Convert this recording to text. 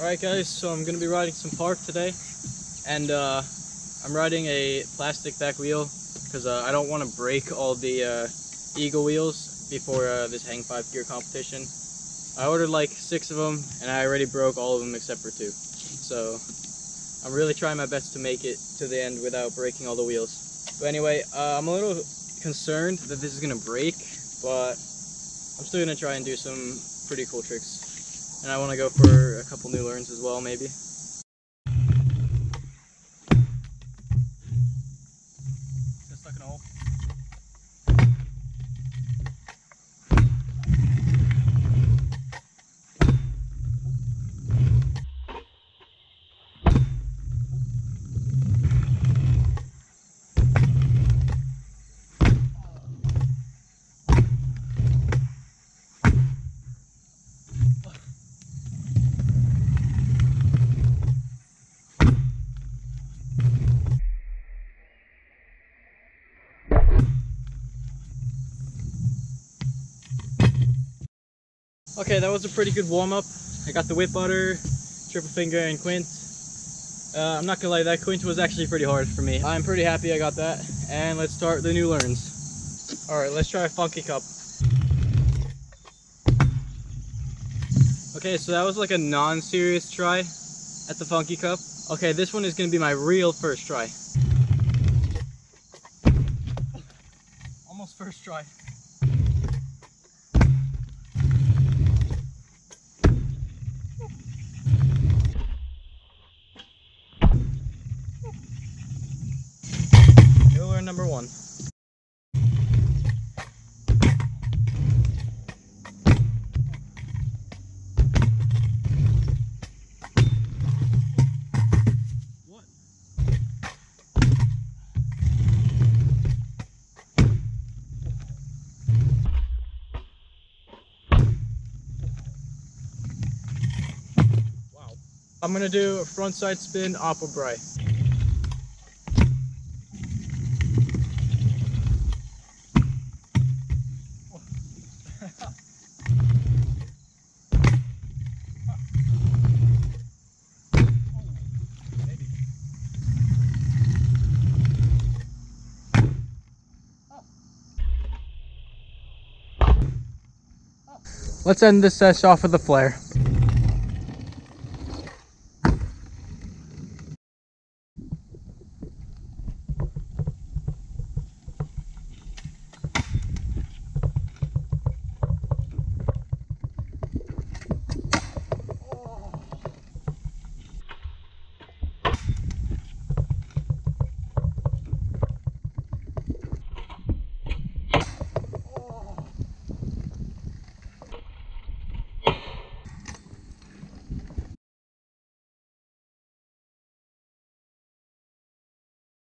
Alright guys, so I'm going to be riding some park today and uh, I'm riding a plastic back wheel because uh, I don't want to break all the uh, Eagle wheels before uh, this Hang 5 gear competition. I ordered like six of them and I already broke all of them except for two. So I'm really trying my best to make it to the end without breaking all the wheels. But anyway, uh, I'm a little concerned that this is going to break, but I'm still going to try and do some pretty cool tricks. And I want to go for a couple new learns as well, maybe. Okay, that was a pretty good warm-up. I got the whip butter, triple finger, and quint. Uh, I'm not gonna lie, that quint was actually pretty hard for me. I'm pretty happy I got that. And let's start the new learns. Alright, let's try a funky cup. Okay, so that was like a non-serious try at the funky cup. Okay, this one is gonna be my real first try. Almost first try. New number one. I'm gonna do a front side spin apple bray. Let's end this sesh off with a flare.